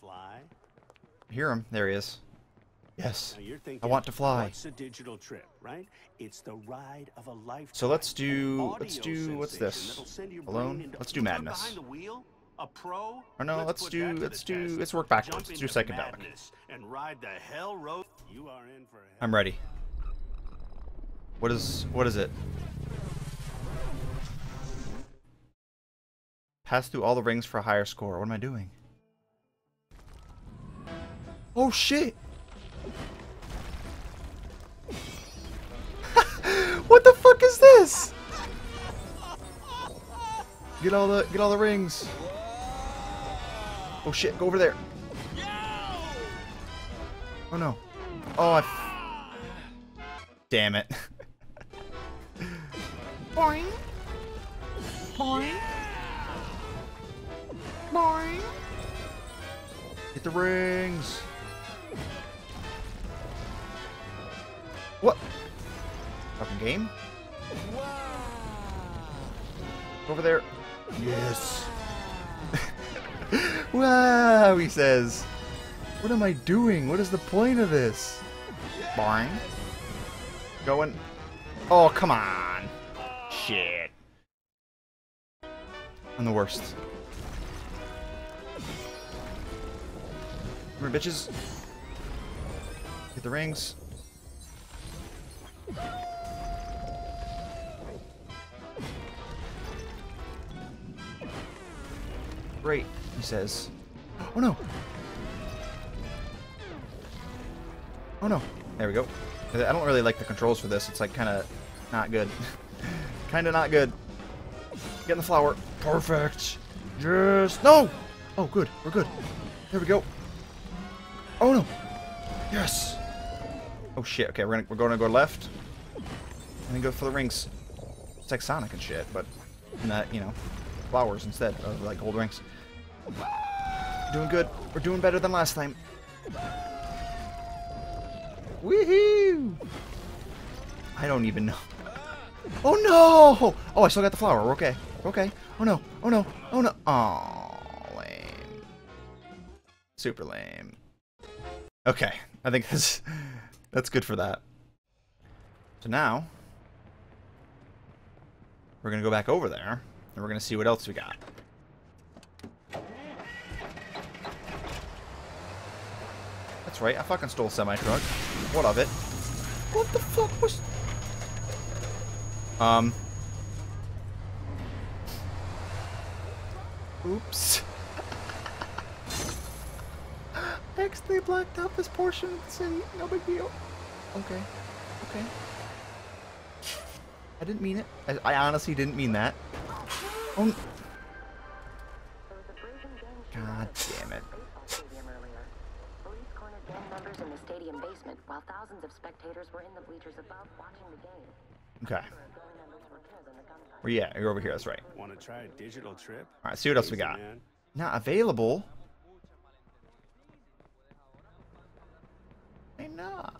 fly? Hear him. There he is. Yes. Thinking, I want to fly. What's a digital trip, right? It's the ride of a lifetime. So let's do- let's do- what's this? that'll send your Alone? Let's do madness. Behind the wheel? A pro? Or no, let's put do- let's do- test. let's work backwards. Let's do psychedelic. And ride the hell road. You are in for a I'm ready. What is what is it? Pass through all the rings for a higher score. What am I doing? Oh shit! what the fuck is this? Get all the get all the rings. Oh shit! Go over there. Oh no. Oh, I. F Damn it. Boing. Boing. Boing. Get the rings. Fucking game? Over there. Yes. wow, he says. What am I doing? What is the point of this? Boing. Going. Oh, come on. Shit. I'm the worst. Come here, bitches. Get the rings. Great, he says. Oh no! Oh no. There we go. I don't really like the controls for this. It's like kind of not good. kind of not good. Get in the flower. Perfect. Yes. No! Oh, good. We're good. There we go. Oh no. Yes. Oh shit. Okay, we're gonna we're going to go left. And then go for the rings. It's like Sonic and shit, but not you know flowers instead of like gold rings. Doing good. We're doing better than last time. Woohoo! I don't even know. Oh no! Oh, I still got the flower. We're okay. We're okay. Oh no. Oh no. Oh no. Oh, lame. Super lame. Okay. I think that's that's good for that. So now we're gonna go back over there and we're gonna see what else we got. Right, I fucking stole semi-truck. What of it? What the fuck was... Um... Oops. I accidentally blacked out this portion of the city. No big deal. Okay. Okay. I didn't mean it. I, I honestly didn't mean that. Oh... God damn it. Stadium basement while thousands of spectators were in the bleachers above watching the game. Okay. Gang members were killed in the gunfight. Well, yeah, you're over here. That's right. Want to try a digital trip? All right, see what else we got. man. Not available. Hey, nah.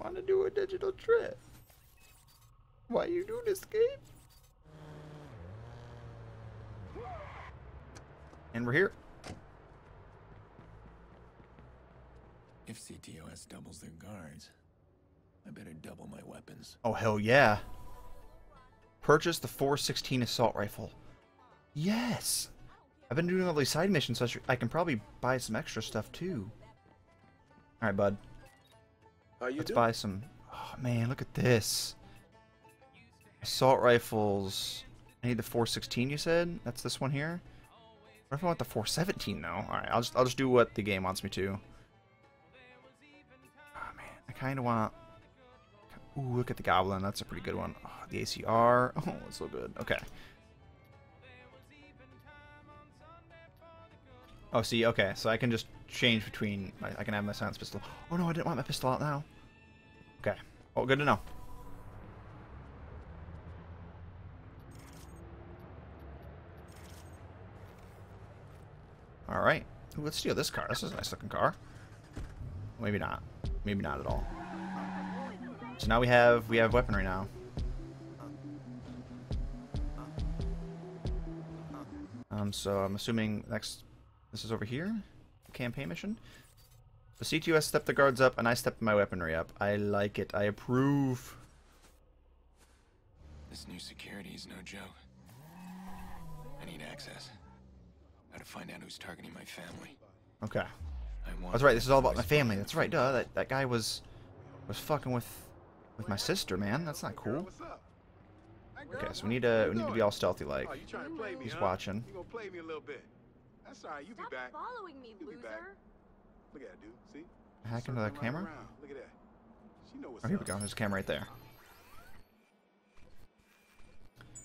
Want to do a digital trip? Why you do this game? And we're here. If CTOS doubles their guards, I better double my weapons. Oh hell yeah! Purchase the 416 assault rifle. Yes. I've been doing all these side missions, so I, can probably buy some extra stuff too. All right, bud. How you Let's doing? buy some. Oh man, look at this. Assault rifles. I need the 416. You said that's this one here. What if I want the 417 though? All right, I'll just I'll just do what the game wants me to. Kind of want. Ooh, look at the goblin. That's a pretty good one. Oh, the ACR. Oh, it's so good. Okay. Oh, see, okay, so I can just change between. I, I can have my silence pistol. Oh no, I didn't want my pistol out now. Okay. Oh, good to know. All right. Ooh, let's steal this car. This is a nice looking car. Maybe not. Maybe not at all. So now we have we have weaponry now. Um. So I'm assuming next This is over here. Campaign mission. The CTOS stepped the guards up, and I stepped my weaponry up. I like it. I approve. This new security is no joke. I need access. Gotta find out who's targeting my family. Okay. I want That's right. This is all about my family. That's right. Duh. That that guy was was fucking with with my sister, man. That's not cool. What's up? Hey, girl, Okay, so we need to we need to be all stealthy like. Oh, trying to play me, He's watching. You gonna play me a little bit. That's all right. You be Stop back. following me, loser. Look at that, dude. See? Hack into the Circling right camera. Look at that. She know what's Oh, here we go. There's a camera right there.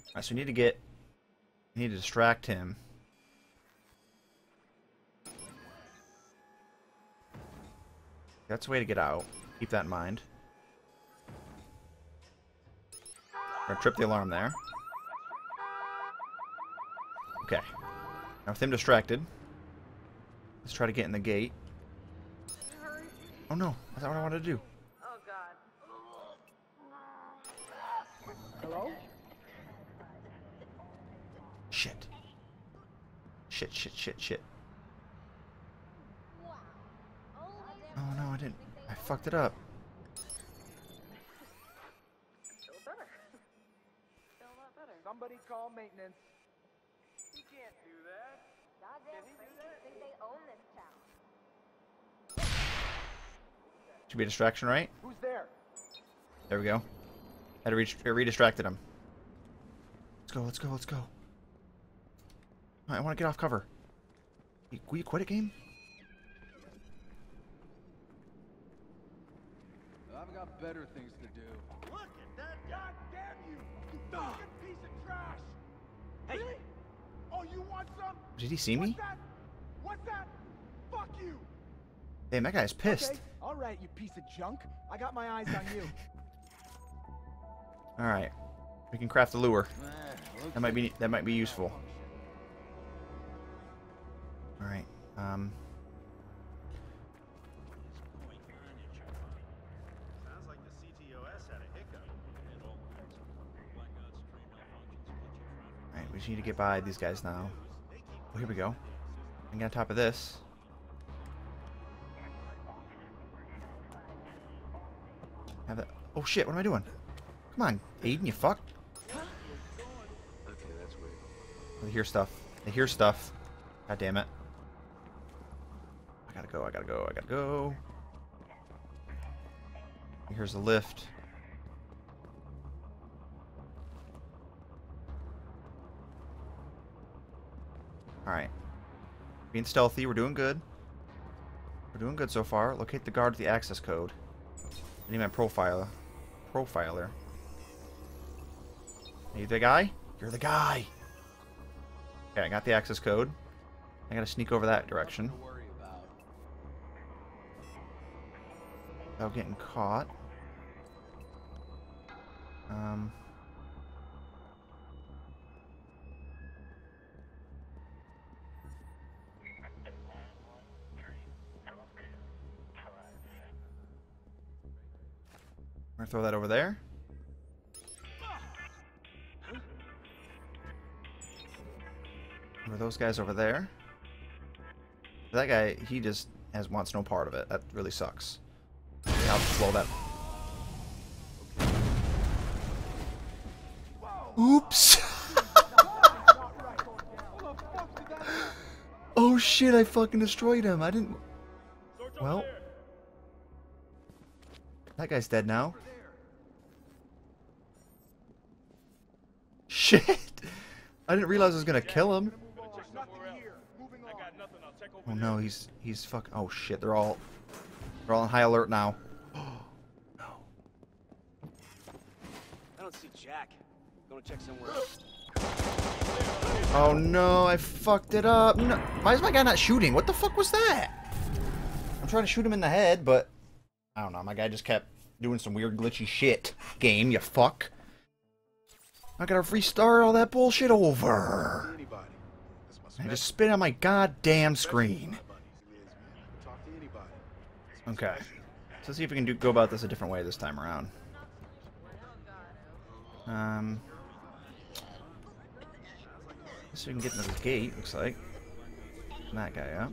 Alright, so we need to get we need to distract him. That's a way to get out. Keep that in mind. Gonna trip the alarm there. Okay. Now with him distracted, let's try to get in the gate. Oh no, that's not what I wanted to do. Oh god. Hello? Shit. Shit, shit, shit, shit. Oh no, I didn't. I fucked it up. Somebody call maintenance. He can't do that. Goddamn freaks think they own this town. Should be a distraction, right? Who's there? There we go. Had to re- uh, re-distracted him. Let's go, let's go, let's go. I want to get off cover. You, will you quit a game? I've got better things to do. Look at that. God damn you. You fucking piece of trash. Hey. Really? Oh, you want some? Did he see me? What's that? What's that? Fuck you. Damn, that guy's pissed. Okay, all right, you piece of junk. I got my eyes on you. All right, we can craft a lure. That might be that might be useful. All right. Um. Sounds like the CTOS had a hiccup. All right, we just need to get by these guys now. Oh, here we go. And get on top of this. Have that. Oh shit! What am I doing? Come on, Aiden, you fuck. Okay, that's weird. They hear stuff. They hear stuff. God damn it. I gotta go, I gotta go, I gotta go. Here's the lift. Alright. Being stealthy, we're doing good. We're doing good so far. Locate the guard with the access code. I need my profiler. Profiler. Are you the guy? You're the guy! Okay, I got the access code. I gotta sneak over that direction Nothing to about. without getting caught. Um. I'm gonna throw that over there. Over those guys over there. That guy, he just has wants no part of it. That really sucks. Okay, I'll blow that. Oops. oh shit! I fucking destroyed him. I didn't. Well, that guy's dead now. Shit! I didn't realize I was gonna kill him. Oh no, he's he's fuck. Oh shit! They're all they're all on high alert now. I don't see Jack. Gonna check somewhere. Oh no, I fucked it up. No. Why is my guy not shooting? What the fuck was that? I'm trying to shoot him in the head, but I don't know. My guy just kept doing some weird glitchy shit. Game, you fuck. I gotta restart all that bullshit over. I just spit on my goddamn screen. Okay. So let's see if we can do go about this a different way this time around. Um. So we can get into the gate. Looks like. that guy up.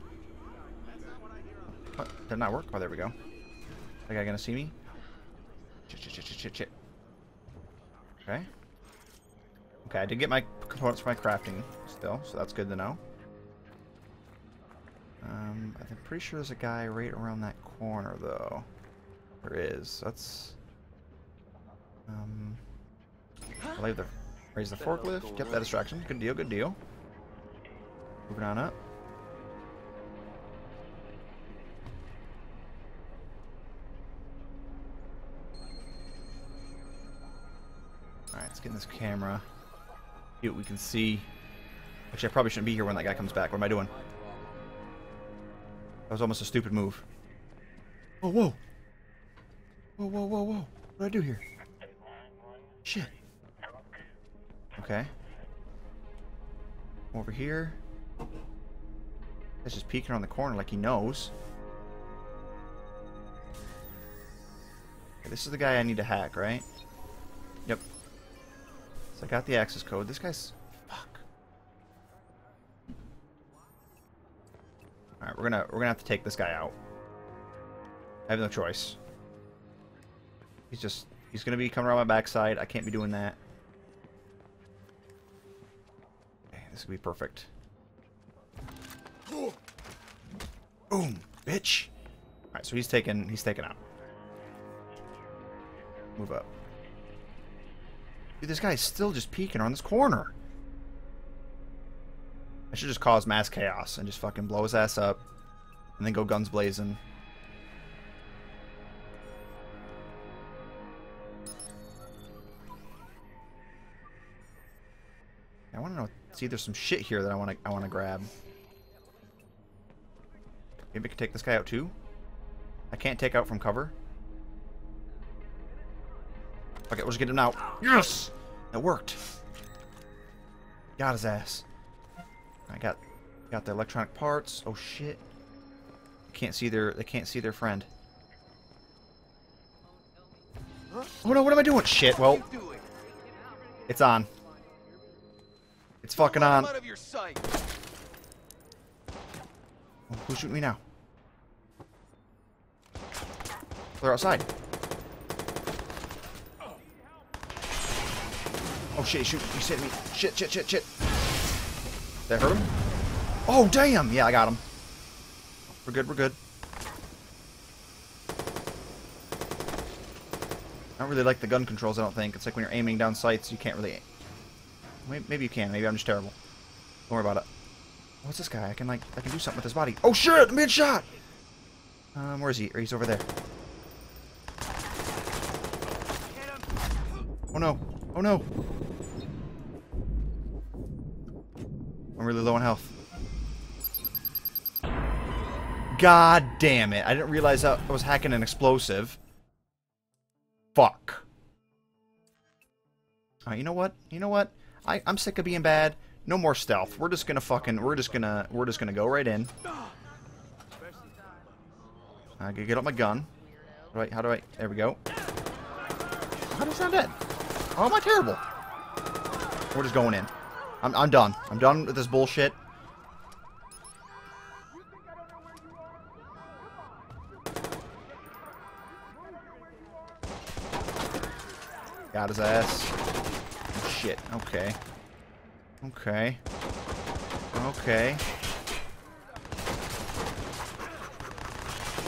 Oh, did not work? Oh, there we go. That guy gonna see me? Shit, shit, shit, shit, shit, shit. Okay. Okay, I did get my components for my crafting still, so that's good to know. Um, I'm pretty sure there's a guy right around that corner, though. There is. That's... Um... I'll leave the... Raise the forklift. Get that distraction. Good deal, good deal. Moving on up. Alright, let's get in this camera. See what we can see. Actually, I probably shouldn't be here when that guy comes back. What am I doing? That was almost a stupid move. Oh, whoa. Whoa, whoa, whoa, whoa. What did I do here? Shit. Okay. Over here. That's just peeking around the corner like he knows. Okay, this is the guy I need to hack, right? So I got the access code. This guy's... Fuck. Alright, we're gonna we're gonna have to take this guy out. I have no choice. He's just he's gonna be coming around my backside. I can't be doing that. This will be perfect. Boom, bitch. Alright, so he's taken he's taken out. Move up. Dude, this guy's still just peeking around this corner. I should just cause mass chaos and just fucking blow his ass up. And then go guns blazing. I want to know. See, there's some shit here that I want to. I want to grab. Maybe I can take this guy out too. I can't take out from cover. Okay, we'll just get him out. Yes, that worked. Got his ass. I got got the electronic parts. Oh shit. Can't see their they can't see their friend. Oh no, what am I doing? Shit, well. It's on. It's fucking on. Out of your sight. Oh, who's shooting me now? They're outside. Oh shit, shoot he's hitting me. Shit, shit, shit, shit. I hurt him? Oh damn! Yeah, I got him. We're good, we're good. I don't really like the gun controls, I don't think. It's like when you're aiming down sights, you can't really aim. Maybe, maybe you can. Maybe I'm just terrible. Don't worry about it. What's this guy? I can, like, I can do something with his body. Oh, shit! I'm being shot! Um, where is he? Or he's over there. Oh, no. Oh, no. I'm really low on health. God damn it. I didn't realize I was hacking an explosive. Fuck. Alright, you know what? You know what? I, I'm sick of being bad. No more stealth. We're just gonna fucking we're just gonna we're just gonna go right in. I gotta get up my gun. Right, how do I there we go. How does that dead? How am I terrible? We're just going in. I'm I'm done. I'm done with this bullshit. Got his ass. Oh, shit. Okay. Okay. Okay.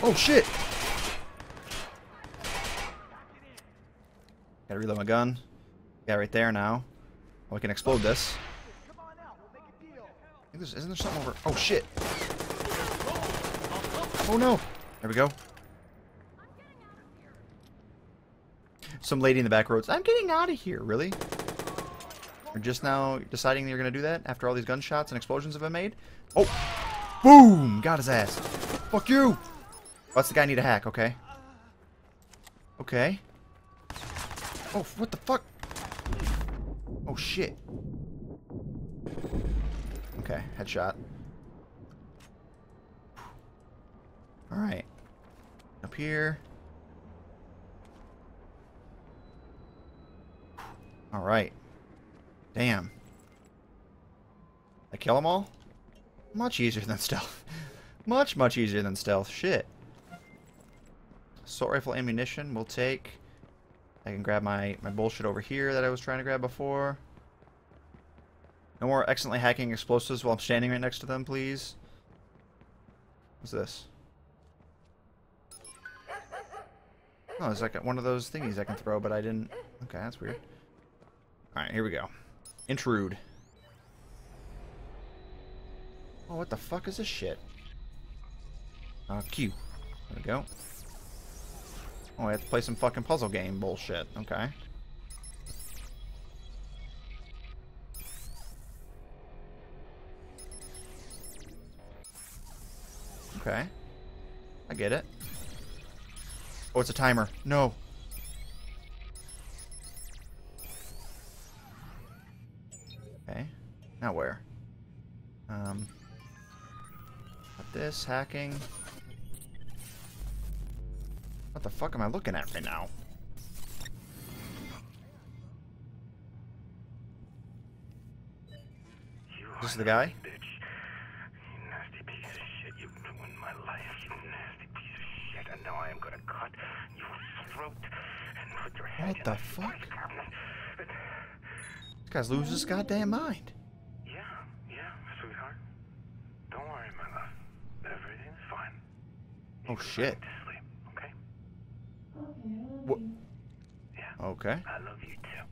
Oh shit! Gotta reload my gun. Yeah, right there now. Oh, we can explode this. There's, isn't there something over? Oh shit! Oh no! There we go. Some lady in the back roads. I'm getting out of here. Really? You're just now deciding you're gonna do that after all these gunshots and explosions have been made? Oh! Boom! Got his ass. Fuck you! What's the guy need a hack? Okay. Okay. Oh, what the fuck? Oh, shit. Okay, headshot. Alright. Up here. Alright. Damn. I kill them all? Much easier than stealth. Much, much easier than stealth. Shit. Assault rifle ammunition we'll take. I can grab my, my bullshit over here that I was trying to grab before. No more accidentally hacking explosives while I'm standing right next to them, please. What's this? Oh, it's like one of those thingies I can throw, but I didn't... Okay, that's weird. Alright, here we go. Intrude. Oh, what the fuck is this shit? Uh, Q. There we go. Oh, I have to play some fucking puzzle game bullshit. Okay. Okay. I get it. Oh, it's a timer. No. Okay. Now where? Um. This, hacking. What the fuck am I looking at right now? This is the guy? Bitch. You nasty piece of shit. You ruined my life. You nasty piece of shit. And now I am gonna cut your throat and put your head What in the a fuck? cabinet. This guy's losing his goddamn mind. yeah, yeah, sweetheart. Don't worry, my love. Everything's fine. You Oh shit. go to sleep, okay? What? Yeah. Okay. I love you too.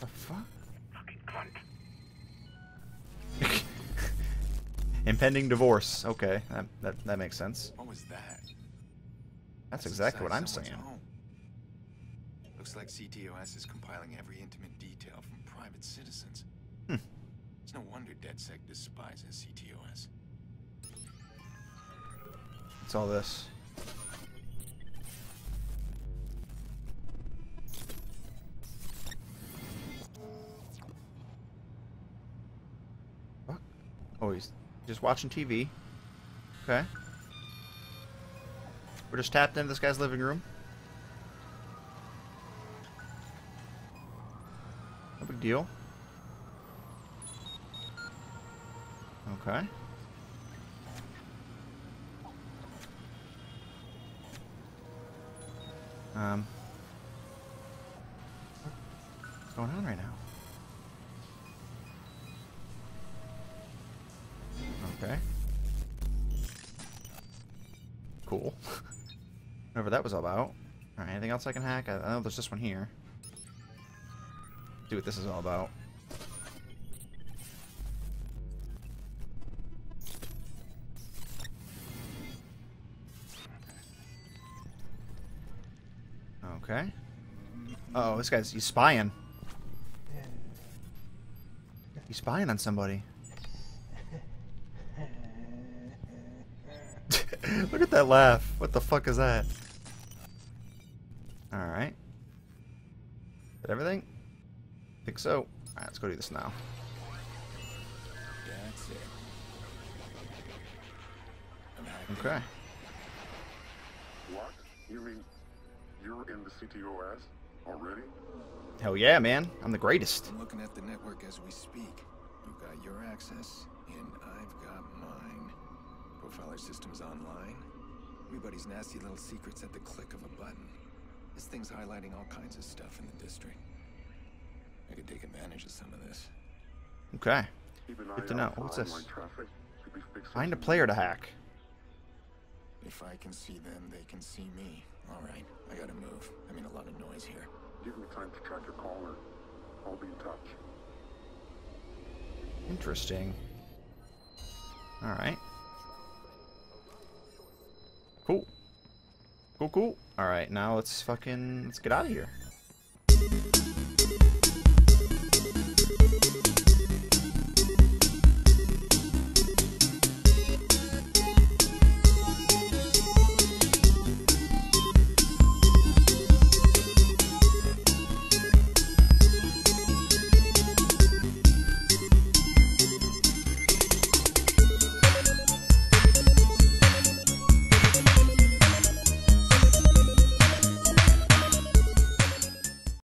The fuck? Fucking cunt. Impending divorce. Okay, that, that that makes sense. What was that? That's exactly what I'm saying. home. Looks like CTOS is compiling every intimate detail from private citizens. Hmm. It's no wonder DedSec despises CTOS. What's all this? What? Oh, he's just watching TV. Okay. We're just tapped into this guy's living room. No big deal. Okay. Um. What's going on right now? Okay. Whatever that was all about. Alright, anything else I can hack? I, I know there's this one here. See what this is all about. Okay. Uh oh, this guy's he's spying. He's spying on somebody. Look at that laugh. What the fuck is that? Alright. Did everything? think so. Alright, let's go do this now. That's it. I'm hacked in. Okay. What? You mean you're in the CTOS already? Hell yeah, man. I'm the greatest. I'm looking at the network as we speak. You've got your access, and I've got mine. Profiler system's online. Everybody's nasty little secrets at the click of a button. This thing's highlighting all kinds of stuff in the district. I could take advantage of some of this. Okay. Good to know. What's this? online traffic. Could be fixing Find a player to hack. If I can see them, they can see me. All right, I gotta move. I mean, a lot of noise here. Give me time to track your caller. I'll be in touch. Interesting. Alright. Cool. Cool, cool. Alright, now let's fucking... Let's get out of here.